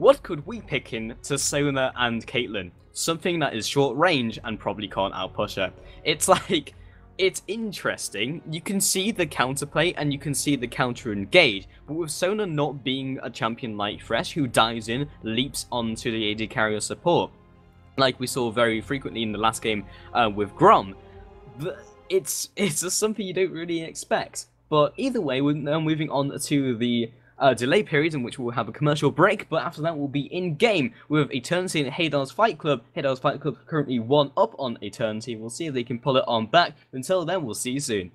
what could we pick in to Sona and Caitlyn? Something that is short range and probably can't outpush her. It's like, it's interesting. You can see the counterplay and you can see the counter engage, but with Sona not being a champion like Fresh, who dives in, leaps onto the AD carrier support, like we saw very frequently in the last game uh, with Grom, it's it's just something you don't really expect. But either way, we're now moving on to the uh, delay period in which we'll have a commercial break, but after that we'll be in game with Eternity and Haydal's Fight Club. Haydal's Fight Club currently one up on Eternity. We'll see if they can pull it on back. Until then, we'll see you soon.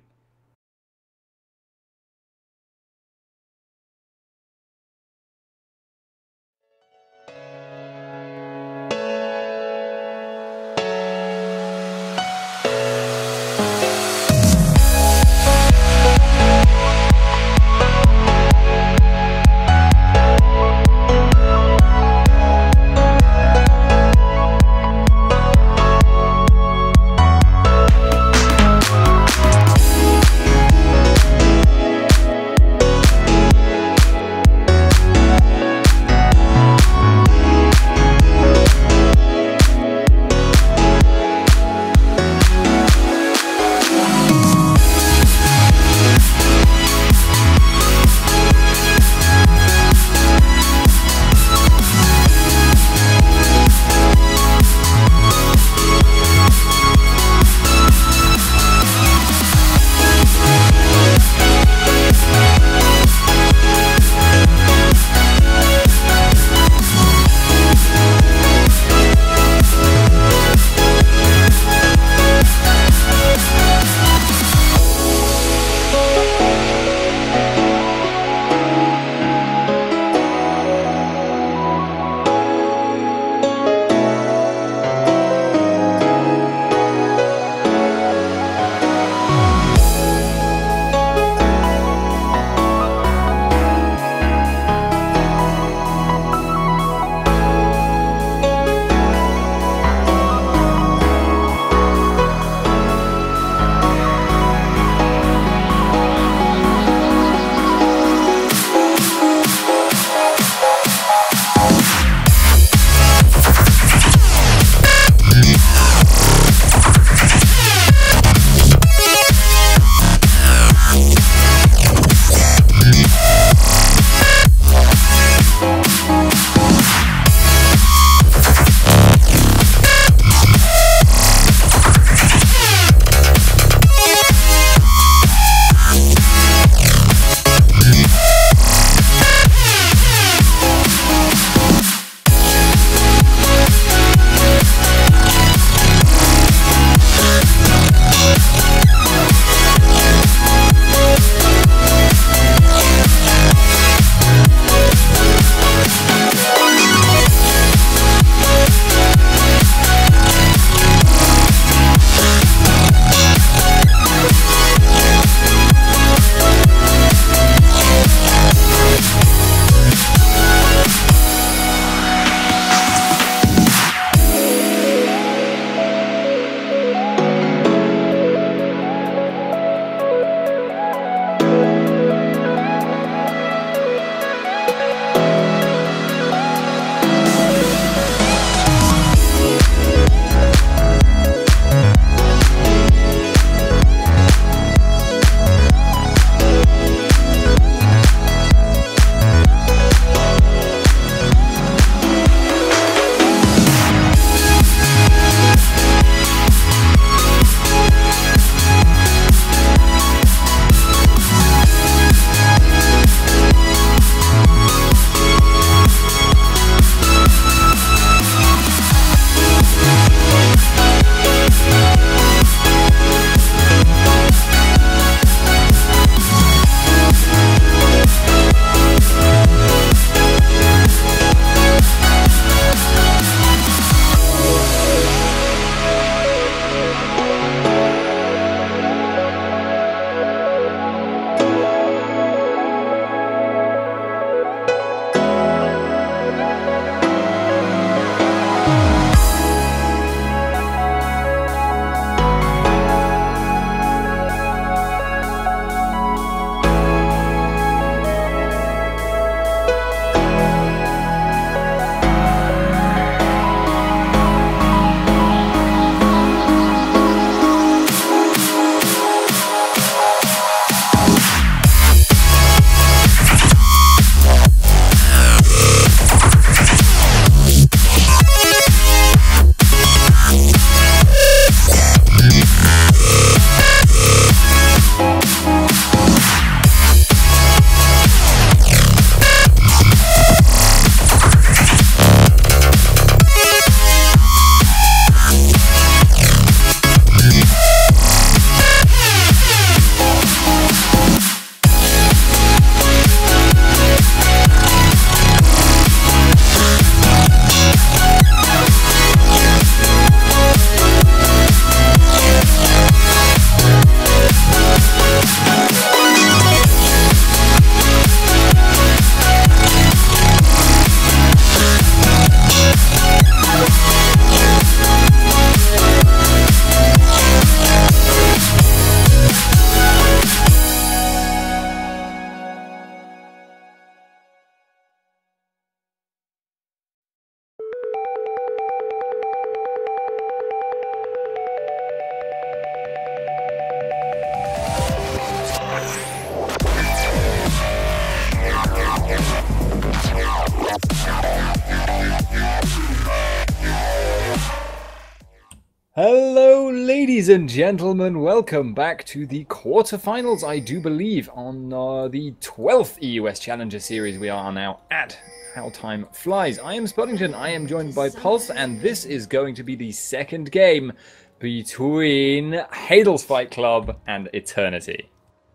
Hello, ladies and gentlemen. Welcome back to the quarterfinals, I do believe, on uh, the 12th EUW Challenger Series. We are now at How Time Flies. I am Spuddington, I am joined by Pulse, and this is going to be the second game between Haydal's Fight Club and Eternity.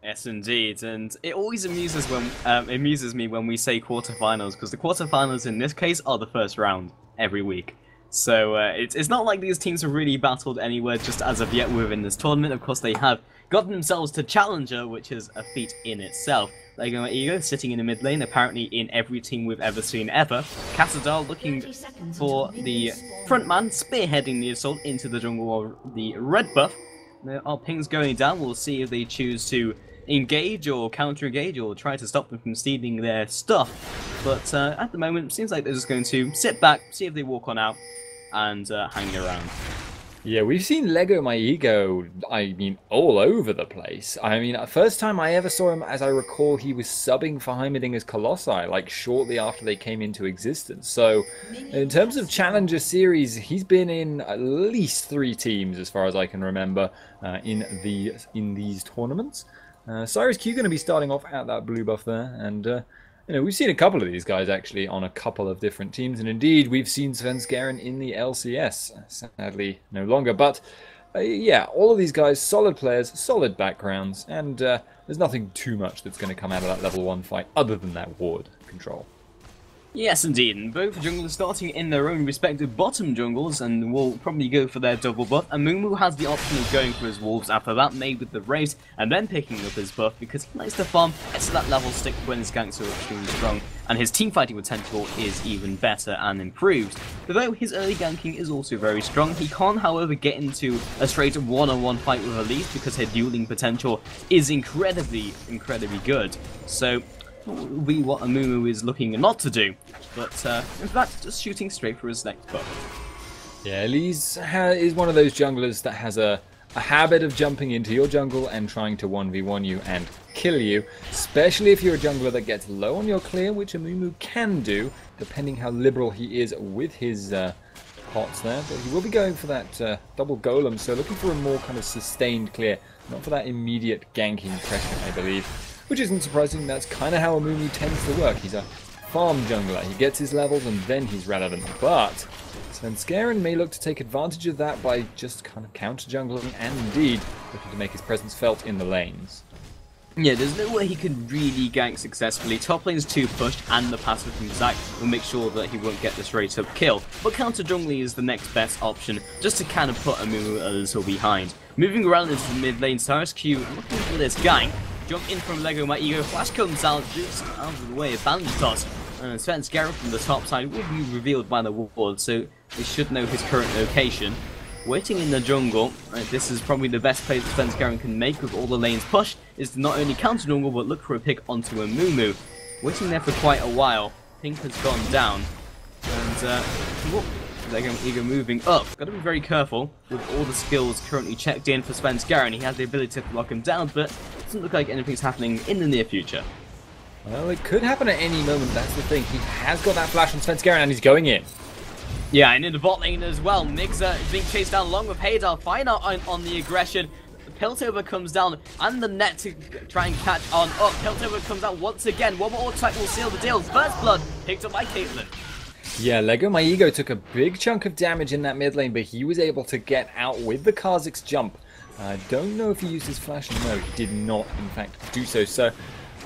Yes, indeed, and it always amuses when um, amuses me when we say quarterfinals because the quarterfinals in this case are the first round every week. So uh, it's, it's not like these teams have really battled anywhere just as of yet within this tournament. Of course, they have gotten themselves to Challenger, which is a feat in itself. Lego Ego sitting in the mid lane, apparently in every team we've ever seen ever. Casadal looking for the front man, spearheading the assault into the jungle of the red buff. There are pings going down. We'll see if they choose to engage or counter engage or try to stop them from stealing their stuff. But uh, at the moment, it seems like they're just going to sit back, see if they walk on out, and uh, hanging around. Yeah, we've seen Lego My Ego, I mean, all over the place. I mean, first time I ever saw him, as I recall, he was subbing for Heimerdinger's Colossi, like shortly after they came into existence. So, in terms of Challenger Series, he's been in at least three teams, as far as I can remember, uh, in the in these tournaments. Uh, Cyrus Q going to be starting off at that blue buff there, and uh, you know, we've seen a couple of these guys actually on a couple of different teams, and indeed we've seen Svenskeren in the LCS. Sadly, no longer, but uh, yeah, all of these guys, solid players, solid backgrounds, and uh, there's nothing too much that's going to come out of that level one fight other than that ward control. Yes, indeed, and both junglers starting in their own respective bottom jungles, and will probably go for their double buff. And Mumu has the option of going for his wolves after that, made with the race, and then picking up his buff because he likes to farm, gets to that level, stick when his ganks are extremely strong, and his team fighting potential is even better and improved. Though his early ganking is also very strong, he can't, however, get into a straight one-on-one -on -one fight with Elise because her dueling potential is incredibly, incredibly good. So be what Amumu is looking not to do, but uh, in fact, just shooting straight for his next buff. Yeah, Elise is one of those junglers that has a, a habit of jumping into your jungle and trying to 1v1 you and kill you, especially if you're a jungler that gets low on your clear, which Amumu can do, depending how liberal he is with his uh, pots there. But he will be going for that uh, double golem, so looking for a more kind of sustained clear, not for that immediate ganking pressure, I believe. Which isn't surprising, that's kind of how Amumu tends to work. He's a farm jungler. He gets his levels and then he's relevant. But Svenskeren may look to take advantage of that by just kind of counter jungling and indeed looking to make his presence felt in the lanes. Yeah, there's no way he can really gank successfully. Top lane's too pushed, and the passive from Zac will make sure that he won't get the straight up kill. But counter jungling is the next best option, just to kind of put Amumu a little behind. Moving around into the mid lane, Cyrus Q looking for this gank, Jump in from Lego My Ego. Flash comes out just out of the way. of Bandage toss. Uh, Svenskeren from the top side will be revealed by the ward, so we should know his current location. Waiting in the jungle, uh, this is probably the best play that Svenskeren can make with all the lanes pushed, is to not only counter jungle but look for a pick onto Amumu. Waiting there for quite a while, Pink has gone down, and uh, Lego Ego moving up. Got to be very careful with all the skills currently checked in for Svenskeren. He has the ability to lock him down, but doesn't look like anything's happening in the near future. Well, it could happen at any moment, that's the thing. He has got that flash on Svenskeren and he's going in. Yeah, and in the bot lane as well, Mixer is being chased down along with Haydal. Fine out on, on the aggression. Piltover comes down and the net to try and catch on up. Piltover comes out once again. One more type will seal the deal. First blood picked up by Caitlyn. Yeah, Lego My Ego took a big chunk of damage in that mid lane, but he was able to get out with the Kha'Zix jump. I don't know if he used his flash. No, he did not, in fact, do so. So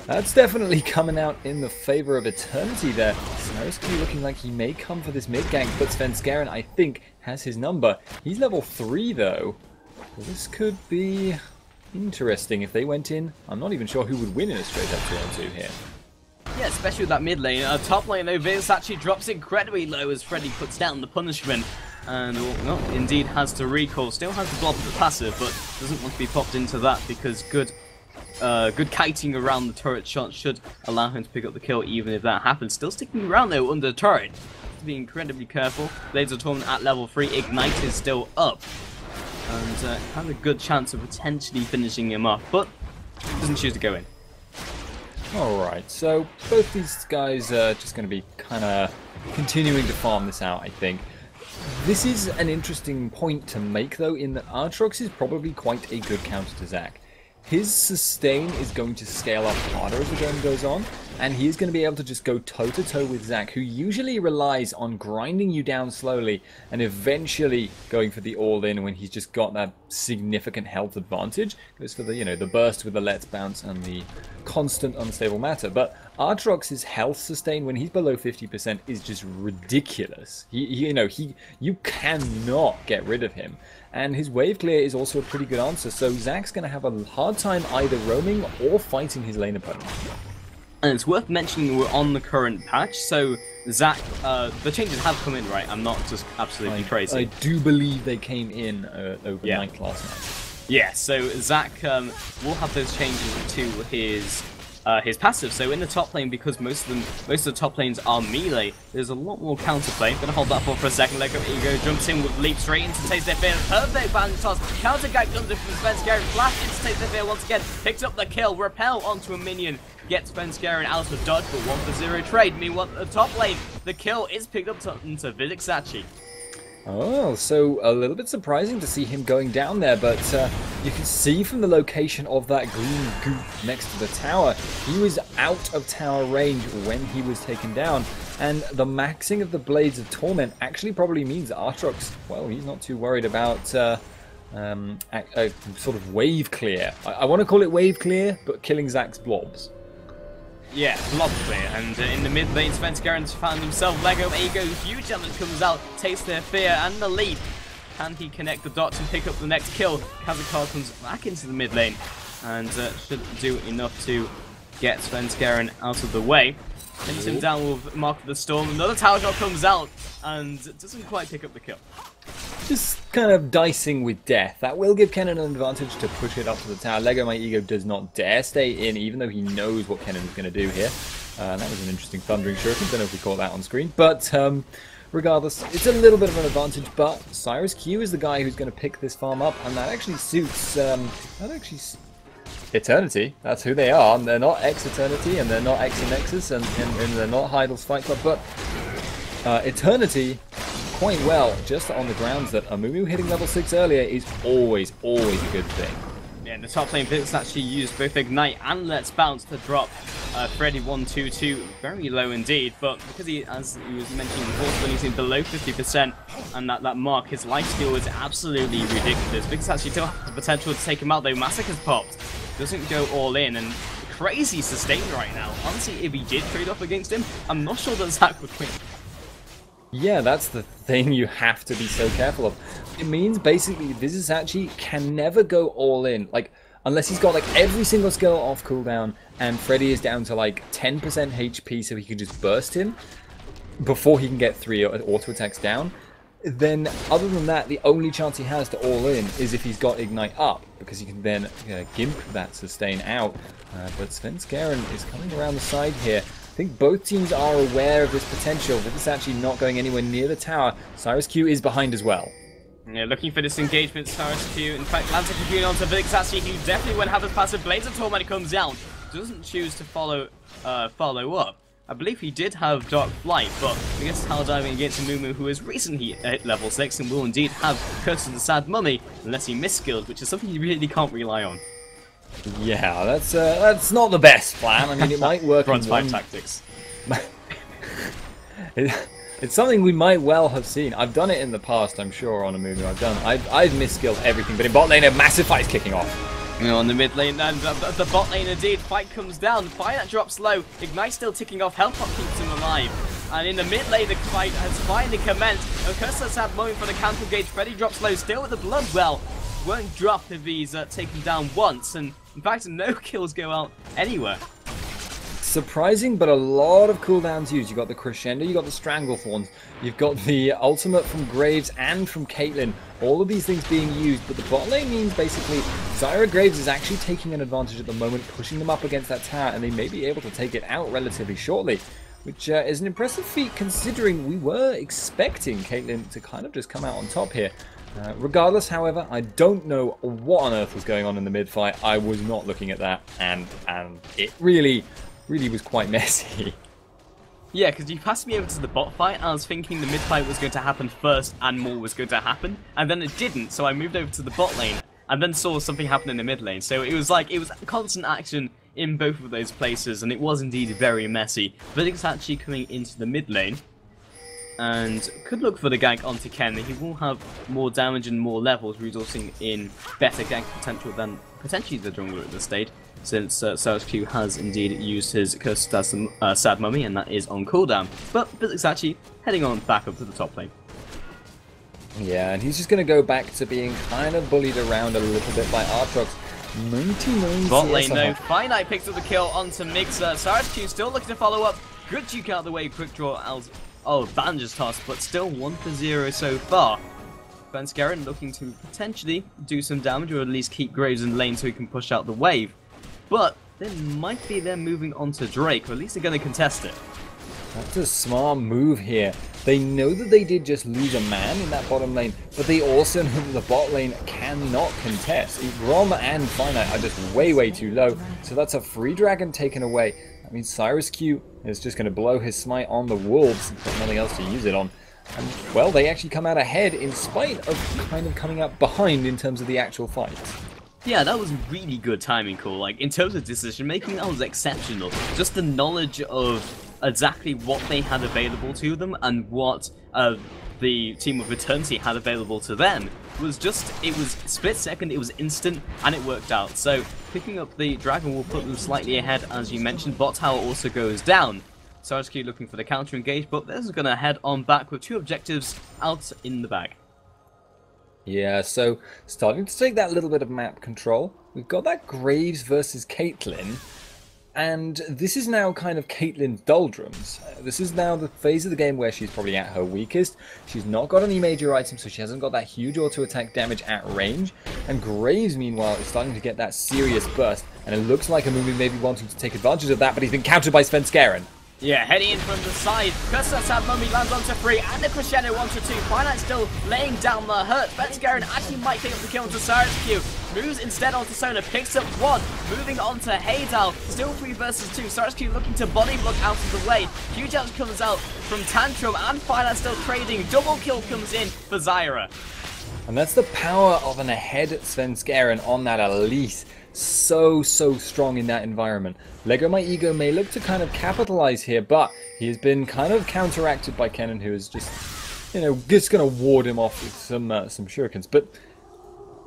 that's definitely coming out in the favor of Eternity there. Snowski looking like he may come for this mid gank, but Svenskeren, I think, has his number. He's level 3, though. This could be interesting if they went in. I'm not even sure who would win in a straight up 2 on 2 here. Yeah, especially with that mid lane. Uh, top lane, though, Vince actually drops incredibly low as Freddy puts down the punishment. And, well, indeed has to recall. Still has the blob of the passive, but doesn't want to be popped into that because good uh, good kiting around the turret shot should allow him to pick up the kill even if that happens. Still sticking around though under the turret. To be incredibly careful. Blades of Torment at level 3. Ignite is still up. And uh, has a good chance of potentially finishing him off, but doesn't choose to go in. Alright, so both these guys are just going to be kind of continuing to farm this out, I think. This is an interesting point to make, though, in that Aatrox is probably quite a good counter to Zac. His sustain is going to scale up harder as the game goes on, and he is going to be able to just go toe-to-toe -to -toe with Zac, who usually relies on grinding you down slowly and eventually going for the all-in when he's just got that significant health advantage. Goes for the, you know, the burst with the let's bounce and the constant unstable matter. But Aatrox's health sustain when he's below 50% is just ridiculous. He, you know, he you cannot get rid of him. And his wave clear is also a pretty good answer, so Zac's going to have a hard time either roaming or fighting his lane opponent. And it's worth mentioning we're on the current patch, so Zach, uh, the changes have come in, right? I'm not just absolutely I, crazy. I do believe they came in uh, overnight yeah. last night. Yeah, so Zach um, will have those changes to his uh, his passive. So in the top lane, because most of them, most of the top lanes are melee, there's a lot more counterplay. Gonna hold that for for a second. Lego Ego jumps in with leap straight into Taste Their Fear. Perfect balance toss. Counter guy comes in from Svenskeren. Flash into Taste Their Fear once again. Picks up the kill. Repel onto a minion. Gets Svenskeren out of dodge, but one for zero trade. Meanwhile, the top lane, the kill is picked up to, into Vidixachi. Oh, so a little bit surprising to see him going down there, but uh, you can see from the location of that green goop next to the tower, he was out of tower range when he was taken down. And the maxing of the Blades of Torment actually probably means that Aatrox, well, he's not too worried about uh, um, a, a, sort of wave clear. I, I want to call it wave clear, but killing Zac's blobs. Yeah, blob clear, and uh, in the mid lane, Sven Svenskeren's found himself Lego Ego, huge element comes out, takes their fear and the lead. Can he connect the dots and pick up the next kill? Kazakar comes back into the mid lane, and uh, should do enough to get Sven Svenskaren out of the way. Pins him down with Mark of the Storm, another tower shot comes out, and doesn't quite pick up the kill just kind of dicing with death. That will give Kennen an advantage to push it up to the tower. Lego My Ego does not dare stay in, even though he knows what Kennen is going to do here. Uh, that was an interesting Thundering Shuriken. Don't know if we caught that on screen. But um, regardless, it's a little bit of an advantage. But Cyrus Q is the guy who's going to pick this farm up, and that actually suits... Um, that actually... Eternity, that's who they are. and They're not X-Eternity, and they're not X-Nexus, and, and, and, they're not Haydal's Fight Club, but uh, Eternity quite well, just on the grounds that Amumu hitting level 6 earlier is always, always a good thing. Yeah, in the top lane, Vince actually used both Ignite and Let's Bounce to drop uh, Freddy 122 very low indeed, but because he, as he was mentioning before, he's in below 50% and that, that mark, his life steal is absolutely ridiculous. Vince actually still has the potential to take him out, though Massacre's popped. Doesn't go all in, and crazy sustain right now. Honestly, if he did trade off against him, I'm not sure that Zac would win. Yeah, that's the thing you have to be so careful of. It means basically Vizisachi can never go all in. Like, unless he's got like every single skill off cooldown and Freddy is down to like 10% HP so he can just burst him before he can get three auto attacks down. Then, other than that, the only chance he has to all in is if he's got Ignite up, because he can then uh, gimp that sustain out. Uh, but Svenskeren is coming around the side here. I think both teams are aware of this potential, but it's actually not going anywhere near the tower. Cyrus Q is behind as well. Yeah, looking for this engagement, Cyrus Q. In fact, lands a computer onto Vixachi, who definitely won't have his passive Blades of Torment comes down. Doesn't choose to follow uh, follow up. I believe he did have Dark Flight, but guess Tower Diving against Mumu, who has recently hit level 6 and will indeed have Curse of the Sad Mummy, unless he misskilled, which is something you really can't rely on. Yeah, that's uh, that's not the best plan. I mean, it might work. Bronze five tactics. it, it's something we might well have seen. I've done it in the past, I'm sure, on a movie I've done. I've, I've misskilled everything, but in bot lane, a massive fight is kicking off. You know, on the mid lane, and the, the, bot lane indeed, fight comes down, fire that drops low, Ignite still ticking off, Health Pop keeps him alive. And in the mid lane, the fight has finally commenced. Curse sad moment for the counter gauge, Freddy drops low, still with the blood well. Won't drop if he's uh, taken down once, and in fact, no kills go out anywhere. Surprising, but a lot of cooldowns used. You've got the Crescendo, you've got the Stranglethorns, you've got the ultimate from Graves and from Caitlyn. All of these things being used, but the bot lane means basically Zyra Graves is actually taking an advantage at the moment, pushing them up against that tower, and they may be able to take it out relatively shortly. Which uh, is an impressive feat considering we were expecting Caitlyn to kind of just come out on top here. Uh, regardless, however, I don't know what on earth was going on in the mid-fight. I was not looking at that, and and it really, really was quite messy. Yeah, because you passed me over to the bot fight, I was thinking the mid fight was going to happen first and more was going to happen, and then it didn't, so I moved over to the bot lane, and then saw something happen in the mid lane. So it was like, it was constant action in both of those places, and it was indeed very messy. Villix actually coming into the mid lane, and could look for the gank onto Ken. He will have more damage and more levels, resulting in better gank potential than potentially the jungler at this stage, since uh, Q has indeed used his Curse uh, Sad Mummy, and that is on cooldown. But Villix actually heading on back up to the top lane. Yeah, and he's just going to go back to being kind of bullied around a little bit by Aatrox. 99 Bot lane though, Finite picks up the kill onto Mixer. Q still looking to follow up. Good juke out of the way, quick draw. Als oh, Bandage toss, but still 1 for 0 so far. Svenskeren looking to potentially do some damage or at least keep Graves in lane so he can push out the wave. But there might be them moving on to Drake, or at least they're going to contest it. That's a smart move here. They know that they did just lose a man in that bottom lane, but they also know that the bot lane cannot contest. Grom and Finite are just way, way too low, so that's a free dragon taken away. That Cyrus Q is just going to blow his smite on the wolves, nothing else to use it on. And, well, they actually come out ahead in spite of kind of coming up behind in terms of the actual fight. Yeah, that was really good timing call. Like, in terms of decision making, that was exceptional. Just the knowledge of exactly what they had available to them and what uh, the team of Eternity had available to them was just, it was split second, it was instant, and it worked out. So, picking up the Dragon will put them slightly ahead, as you mentioned. Bot Tower also goes down. Sarasky looking for the counter engage, but this is going to head on back with two objectives out in the bag. Yeah, so starting to take that little bit of map control. We've got that Graves versus Caitlyn. And this is now kind of Caitlyn's doldrums. Uh, this is now the phase of the game where she's probably at her weakest. She's not got any major items, so she hasn't got that huge auto-attack damage at range. And Graves, meanwhile, is starting to get that serious burst. And it looks like Amumu may be wanting to take advantage of that, but he's been countered by Svenskeren. Yeah, heading in from the side. Kursa Mummy lands onto three, and the crescendo onto two. Finite still laying down the hurt. Svenskeren actually might pick up the kill onto Cyrus Q. Moves instead onto Sona, picks up one. Moving on to Haydal. Still three versus two. Cyrus Q looking to body block out of the way. Huge out comes out from Tantrum, and Finite still trading. Double kill comes in for Zyra. And that's the power of an ahead Svenskeren on that Elise so, so strong in that environment. Lego My Ego may look to kind of capitalize here, but he has been kind of counteracted by Kennen, who is just, you know, just going to ward him off with some uh, some shurikens. But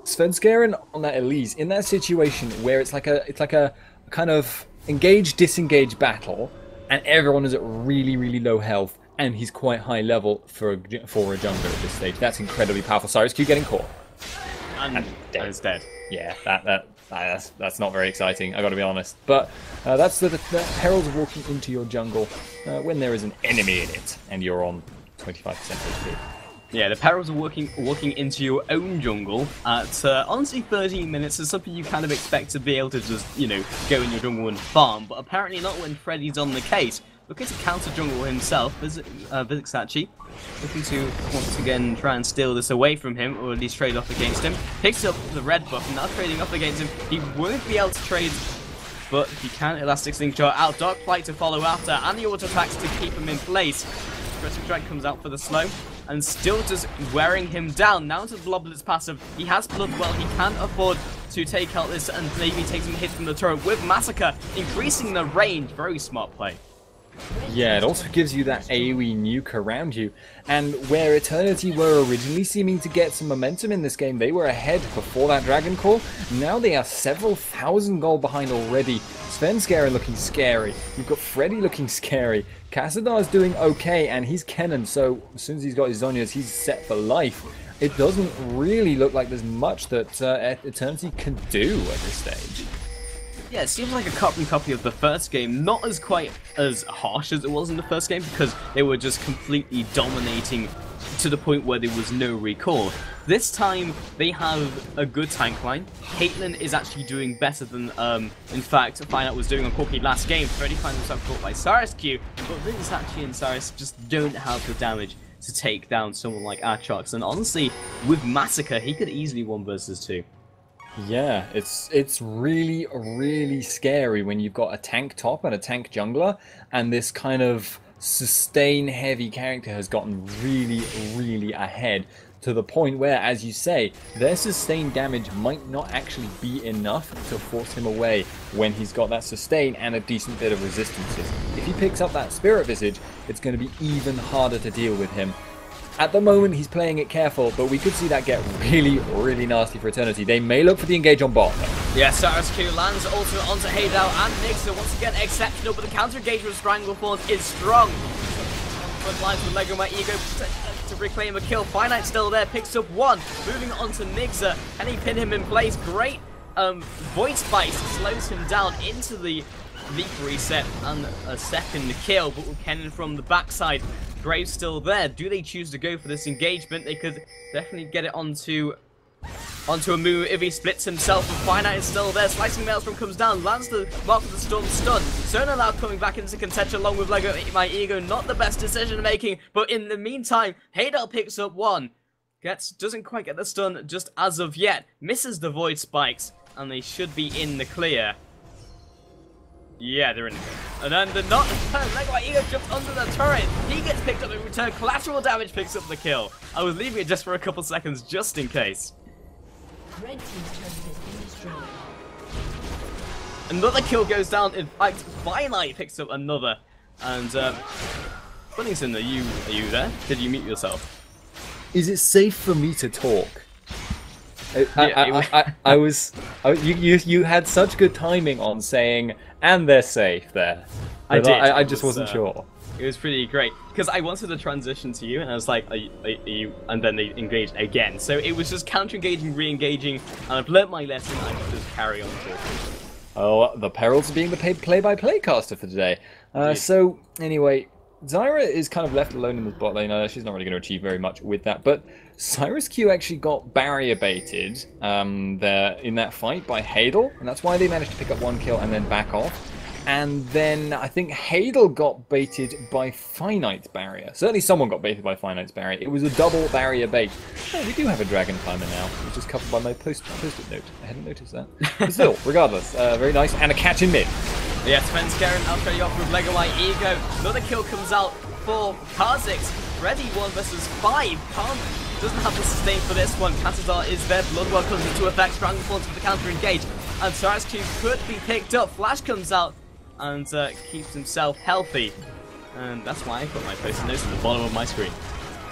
Svenskeren on that Elise, in that situation where it's like a it's like a kind of engage disengage battle, and everyone is at really really low health, and he's quite high level for a, for a jungler at this stage. That's incredibly powerful. Cyrus Q getting caught. And, and dead. dead. Yeah, that that that's, that's not very exciting, i got to be honest. But uh, that's the, the, perils of walking into your jungle uh, when there is an enemy in it and you're on 25% HP. Yeah, the perils of walking walking into your own jungle at uh, honestly 13 minutes is something you kind of expect to be able to just, you know, go in your jungle and farm, but apparently not when Freddy's on the case. Looking to counter jungle himself, Visit, uh, looking to once again try and steal this away from him, or at least trade off against him. Picks up the red buff, now trading off against him. He won't be able to trade, but he can Elastic Slingshot out. Dark Flight to follow after, and the auto attacks to keep him in place. Pressing Strike comes out for the slow, and still just wearing him down. Now to the Blobblitz passive. He has Blood well, he can afford to take out this and maybe take some hits from the turret with Massacre, increasing the range. Very smart play. Yeah, it also gives you that AoE nuke around you. And where Eternity were originally seeming to get some momentum in this game, they were ahead before that Dragon Call. Now they are several thousand gold behind already. Svenskeren looking scary. You've got Freddy looking scary. Kassadar's doing okay, and he's Kennen, so as soon as he's got his Zhonya's, he's set for life. It doesn't really look like there's much that uh, Eternity can do at this stage. Yeah, it seems like a carbon copy of the first game. Not as quite as harsh as it was in the first game because they were just completely dominating to the point where there was no recall. This time, they have a good tank line. Caitlyn is actually doing better than, um, in fact, Finite was doing on Corki last game. Freddy finds himself caught by Cyrus Q, but Vizixachi and Cyrus just don't have the damage to take down someone like Aatrox. And honestly, with Massacre, he could easily 1 versus 2. Yeah, it's it's really really scary when you've got a tank top and a tank jungler and this kind of sustain heavy character has gotten really, really ahead to the point where, as you say, their sustained damage might not actually be enough to force him away when he's got that sustain and a decent bit of resistances. If he picks up that Spirit Visage, it's going to be even harder to deal with him. At the moment, he's playing it careful, but we could see that get really, really nasty for Eternity. They may look for the engage on bot. Yeah, Cyrus Q lands ultimate onto Heydel and Nixer. Once again, exceptional, but the counter engage with Stranglethorns is strong. Front lines with Lego My Ego to reclaim a kill. Finite still there, picks up one. Moving on to Nixer. Can he pin him in place? Great um, Void Spike slows him down into the leap reset and a second kill, but with Kennen from the backside Graves still there. Do they choose to go for this engagement? They could definitely get it onto onto a move if he splits himself and Finite is still there. Slicing Maelstrom comes down, lands the Mark of the Storm stun. Sona now coming back into contention along with Lego My Ego. Not the best decision making, but in the meantime, Heydel picks up one. Gets doesn't quite get the stun just as of yet. Misses the Void Spikes, and they should be in the clear. Yeah, they're in the And then the not Lego My Ego jumps under the turret. He gets picked up in return. Collateral damage picks up the kill. I was leaving it just for a couple seconds just in case. Red team's turret has been destroyed. Another kill goes down. In fact, Finite picks up another. And uh Bunningson, are you are you there? Did you mute yourself? Is it safe for me to talk? I, I, I, I, was you, you you had such good timing on saying and they're safe there. I did. I, I just was, not uh, sure. It was pretty great because I wanted to transition to you, and I was like, are you, are you, and then they engaged again. So it was just counter engaging, re engaging, and I've learnt my lesson. I can just carry on talking. Oh, the perils of being the play by play caster for today. Uh, so anyway, Zyra is kind of left alone in the bot lane. She's not really going to achieve very much with that. But Cyrus Q actually got barrier baited um, there in that fight by Heydel, and that's why they managed to pick up one kill and then back off. And then I think Heydel got baited by Finite's barrier. Certainly someone got baited by Finite's barrier. It was a double barrier bait. Oh, we do have a Dragon Climber now, which is covered by my post post-it note. I hadn't noticed that. But still, regardless, uh, very nice. And a catch in mid. Yeah, Svenskeren, I'll show you off with Lego My Ego. Another kill comes out for Kha'Zix. Ready one versus five. Can't, doesn't have the sustain for this one. Katazar is there. Bloodwell comes into effect. Strangleforce with the counter engage. And Cyrus Cube could be picked up. Flash comes out and uh, keeps himself healthy. And that's why I put my post notes at the bottom of my screen.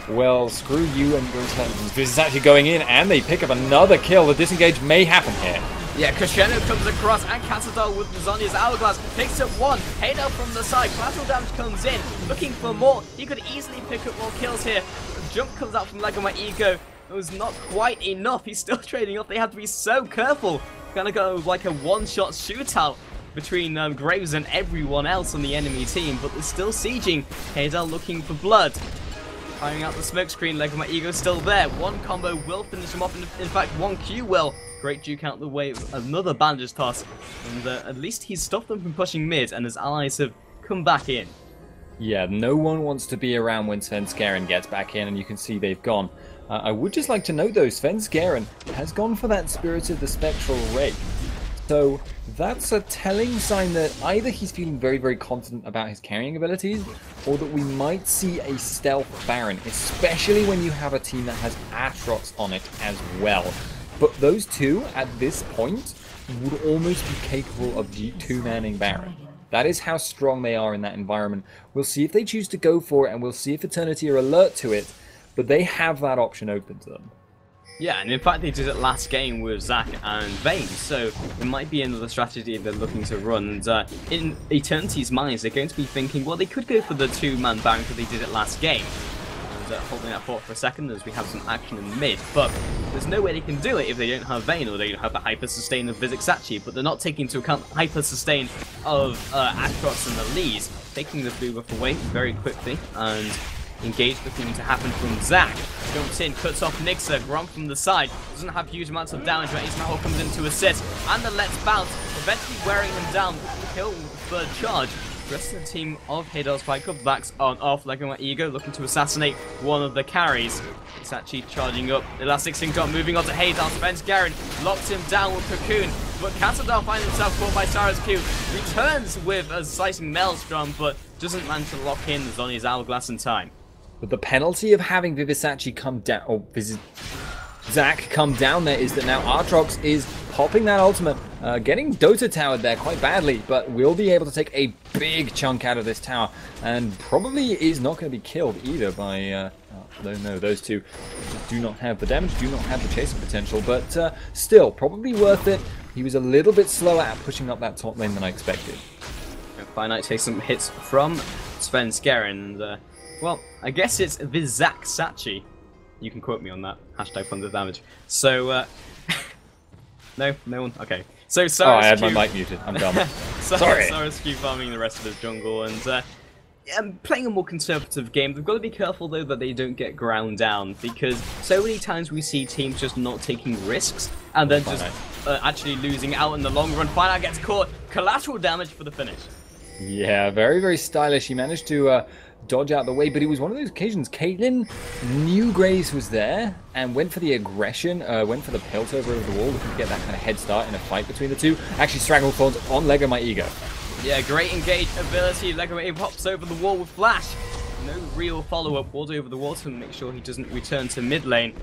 Well, screw you and This is actually going in, and they pick up another kill. The disengage may happen here. Yeah, Crescendo comes across, and Casadol with Zhonya's Hourglass picks up one. Halo from the side, collateral damage comes in, looking for more. He could easily pick up more kills here. jump comes out from Lego My Ego. It was not quite enough. He's still trading off. They have to be so careful. Gonna go like a one-shot shootout between um, Graves and everyone else on the enemy team, but they're still sieging. Hazel looking for blood. Firing out the smoke screen, Lego My Ego still there. One combo will finish him off, in, in fact, one Q will. Great Duke out the way, another bandage toss. And uh, at least he's stopped them from pushing mid, and his allies have come back in. Yeah, no one wants to be around when Svenskeren gets back in, and you can see they've gone. Uh, I would just like to note, though, Svenskeren has gone for that Spirit of the Spectral Wraith. So that's a telling sign that either he's feeling very, very confident about his carrying abilities, or that we might see a stealth Baron, especially when you have a team that has Aatrox on it as well. But those two, at this point, would almost be capable of two-manning Baron. That is how strong they are in that environment. We'll see if they choose to go for it, and we'll see if Eternity are alert to it, but they have that option open to them. Yeah, and in fact they did it last game with Zac and Vayne, so it might be another strategy they're looking to run. And uh, in Eternity's minds, they're going to be thinking, well, they could go for the two-man Baron because they did it last game. And uh, holding that thought for a second as we have some action in mid, but there's no way they can do it if they don't have Vayne or they don't have the hyper sustain of Vizixachi, but they're not taking into account hyper sustain of uh, Aatrox and the Lees, taking the blue buff away very quickly, and Engage looking to happen from Zac. Jumps in, cuts off Nixer, Gromp from the side. Doesn't have huge amounts of damage, but Ismael comes in to assist. And the Let's Bounce, eventually wearing him down. Kill third charge. The rest of the team of Fight Club backs on off Lego My Ego, looking to assassinate one of the carries. It's actually charging up. Elastic Slingshot moving on to Haydal. Spence Garen locks him down with Cocoon, but Cassadar finds himself caught by Sarah's Q. Returns with a slicing Maelstrom, but doesn't manage to lock in Zhonya's Hourglass in time. But the penalty of having Vivisachi come down, or Viz- Zac come down there is that now Aatrox is popping that ultimate, uh, getting Dota towered there quite badly, but will be able to take a big chunk out of this tower, and probably is not going to be killed either by, uh, oh, no, those two do not have the damage, do not have the chasing potential, but uh, still, probably worth it. He was a little bit slower at pushing up that top lane than I expected. Finite takes some hits from Svenskeren, and, well, I guess it's Vizak Sachi. You can quote me on that. Hashtag the damage. So, uh, no, no one. Okay. So, Cyrus oh, I had Q... my mic muted. I'm dumb. Sorry. Cyrus Q farming the rest of his jungle and uh, yeah, playing a more conservative game. They've got to be careful though that they don't get ground down because so many times we see teams just not taking risks and then just uh, actually losing out in the long run. Finite gets caught. Collateral damage for the finish. Yeah, very, very stylish. He managed to uh, dodge out the way, but it was one of those occasions. Caitlyn knew Graves was there and went for the aggression, uh, went for the pelt over the wall, looking to get that kind of head start in a fight between the two. Actually, Stranglehold on Lego My Ego. Yeah, great engage ability. Lego My Ego pops over the wall with Flash. No real follow-up. Walls over the wall to make sure he doesn't return to mid lane.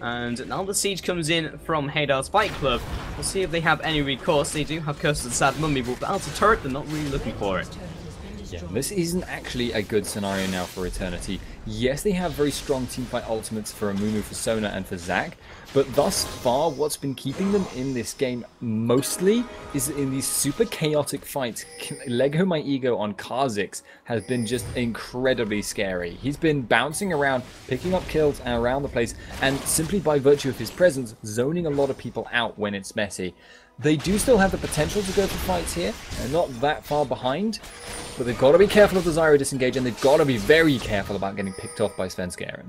And now the siege comes in from Haydal's Fight Club. We'll see if they have any recourse. They do have Curse of the Sad Mummy, but without a turret, they're not really looking for it. Yeah, this isn't actually a good scenario now for Eternity. Yes, they have very strong teamfight ultimates for Amumu, for Sona, and for Zac, but thus far, what's been keeping them in this game mostly is in these super chaotic fights. Lego My Ego on Kha'Zix has been just incredibly scary. He's been bouncing around, picking up kills around the place, and simply by virtue of his presence, zoning a lot of people out when it's messy. They do still have the potential to go for fights here. They're not that far behind, but they've got to be careful of the Zyra disengage, and they've got to be very careful about getting picked off by Svenskeren.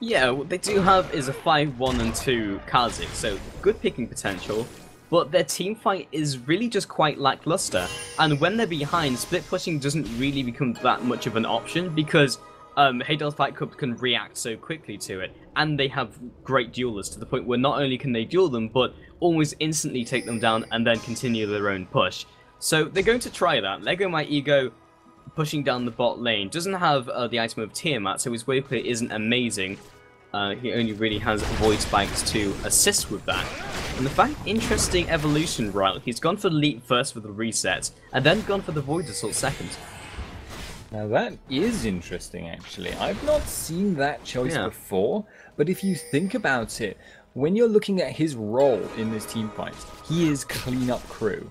Yeah, what they do have is a 5-1 and 2 Kha'Zix, so good picking potential, but their team fight is really just quite lackluster. And when they're behind, split pushing doesn't really become that much of an option because um, Haydal's Fight Club can react so quickly to it, and they have great duelers to the point where not only can they duel them, but almost instantly take them down and then continue their own push. So they're going to try that. Lego My Ego pushing down the bot lane doesn't have uh, the item of Tiamat, so his wave isn't amazing. Uh, he only really has Void Spikes to assist with that. And the fact, interesting evolution right? He's gone for Leap first for the reset, and then gone for the Void Assault second. Now that is interesting, actually. I've not seen that choice yeah. before, but if you think about it, when you're looking at his role in this team fight, he is cleanup crew.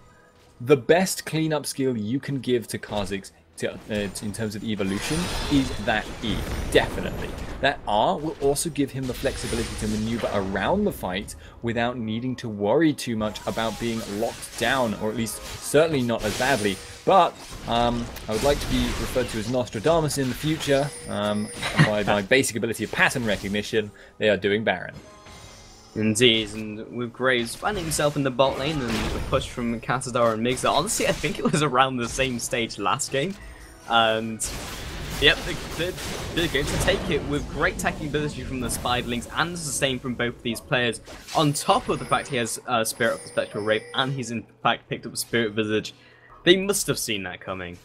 The best cleanup skill you can give to Kha'Zix uh, in terms of evolution is that E, definitely. That R will also give him the flexibility to maneuver around the fight without needing to worry too much about being locked down, or at least certainly not as badly. But um, I would like to be referred to as Nostradamus in the future. Um, by my basic ability of pattern recognition, they are doing Baron. Indeed, and with Graves finding himself in the bot lane and a push from Cassadar and Mixer. Honestly, I think it was around the same stage last game. And yep, they're, they're going to take it with great tackling ability from the Spiderlings and the sustain from both these players. On top of the fact he has uh, Spirit of the Spectral Wraith and he's in fact picked up Spirit Visage. They must have seen that coming.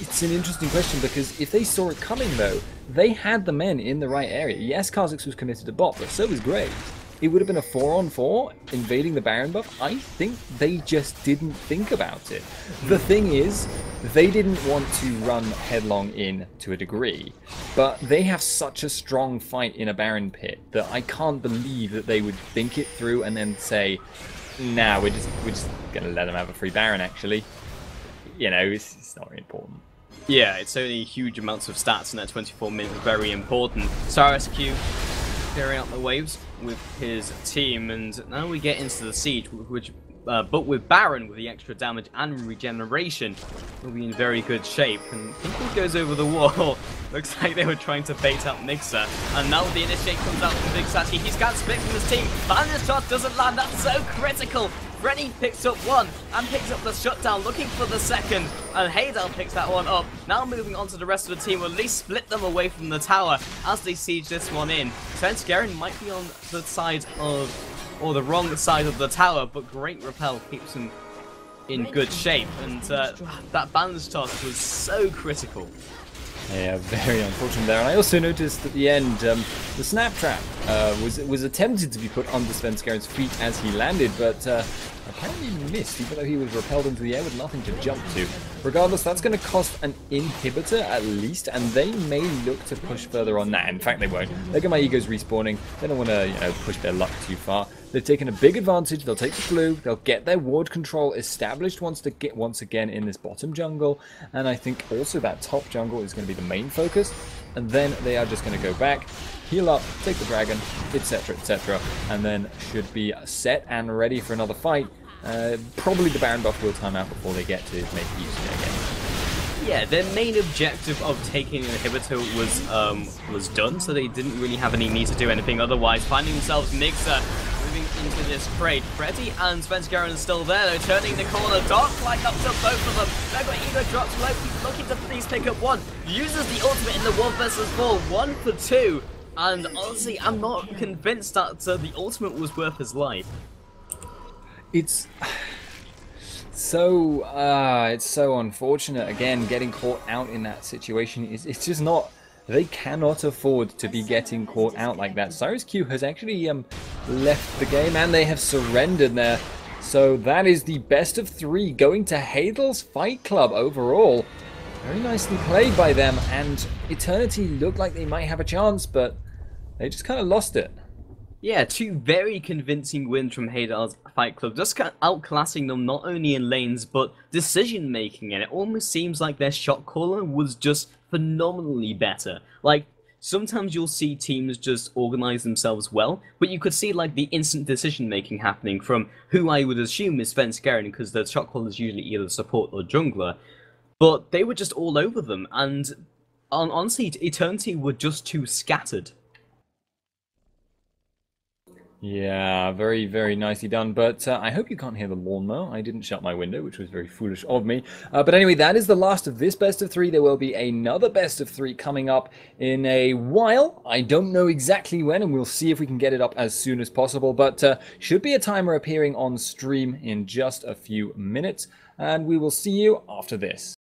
It's an interesting question because if they saw it coming though, they had the men in the right area. Yes, Kha'Zix was committed to bot, but so was Graves it would have been a 4 on 4 invading the Baron buff. I think they just didn't think about it. The hmm. thing is, they didn't want to run headlong in to a degree, but they have such a strong fight in a Baron pit that I can't believe that they would think it through and then say, nah, we're just, we're just going to let them have a free Baron actually. You know, it's, it's not really important. Yeah, it's only huge amounts of stats in that 24 minutes, very important. So RSQ clearing out the waves with his team, and now we get into the siege, which, uh, but with Baron with the extra damage and regeneration, we'll be in very good shape. And Pinkwood goes over the wall. Looks like they were trying to bait out Mixer, and now the initiate comes out from Big Sachi. He's got split from his team. Thunder shot doesn't land. That's so critical Freddy picks up one and picks up the shutdown, looking for the second. And Haydal picks that one up. Now moving on to the rest of the team, at least split them away from the tower as they siege this one in. Svenskeren might be on the side of, or the wrong side of the tower, but great repel keeps him in good shape. And uh, that Bandage toss was so critical. Yeah, very unfortunate there. And I also noticed at the end, um, the snap trap uh, was was attempted to be put under Svenskeren's feet as he landed, but uh, apparently missed, even though he was repelled into the air with nothing to jump to. Regardless, that's going to cost an inhibitor at least, and they may look to push further on that. In fact, they won't. Look at my egos respawning. They don't want to, you know, push their luck too far. They've taken a big advantage. They'll take the blue. They'll get their ward control established once to get once again in this bottom jungle, and I think also that top jungle is going to be the main focus. And then they are just going to go back, heal up, take the dragon, etc., etc., and then should be set and ready for another fight. Uh, probably the Baron buff will time out before they get to make use of it again. Yeah, their main objective of taking inhibitor was um, was done, so they didn't really have any need to do anything otherwise. Finding themselves Mixer moving into this trade. Freddy and Svenskeren are still there, though, turning the corner. Dark flag up to both of them. Mega Ego drops low, he's looking to please pick up one. Uses the ultimate in the 1 versus 4, 1 for 2. And honestly, I'm not convinced that uh, the ultimate was worth his life. It's so uh, it's so unfortunate. Again, getting caught out in that situation is it's just not. They cannot afford to be getting caught out like that. Cyrus Q has actually um, left the game and they have surrendered there. So that is the best of three going to Haydal's Fight Club overall. Very nicely played by them and Eternity looked like they might have a chance, but they just kind of lost it. Yeah, two very convincing wins from Haydal's Fight Club, just outclassing them not only in lanes, but decision making, and it almost seems like their shot caller was just phenomenally better. Like, sometimes you'll see teams just organize themselves well, but you could see like the instant decision making happening from who I would assume is Svenskeren, because the shot caller is usually either support or jungler, but they were just all over them, and on honestly, Eternity were just too scattered. Yeah, very, very nicely done. But uh, I hope you can't hear the lawnmower. I didn't shut my window, which was very foolish of me. Uh, but anyway, that is the last of this best of three. There will be another best of three coming up in a while. I don't know exactly when, and we'll see if we can get it up as soon as possible. But uh, should be a timer appearing on stream in just a few minutes. And we will see you after this.